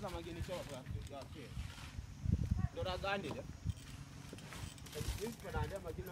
Kenapa sama gini coba tu? Tidak sih. Doragan dia. Ini kerana ya. dia makin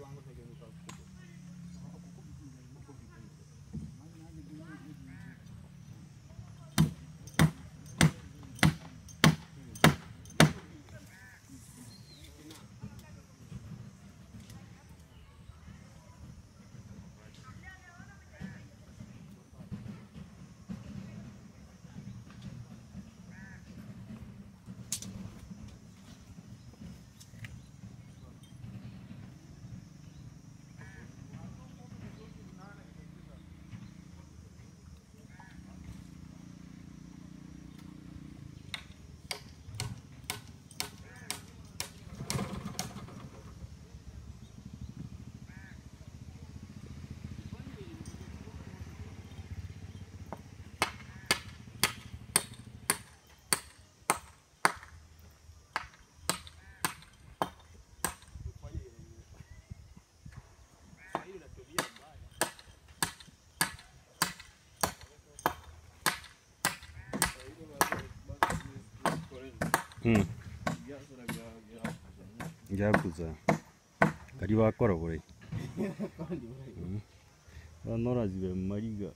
Yo ando pequeño, Mm. Gyakuza. Kali bakora bure. Banora zibe mariga.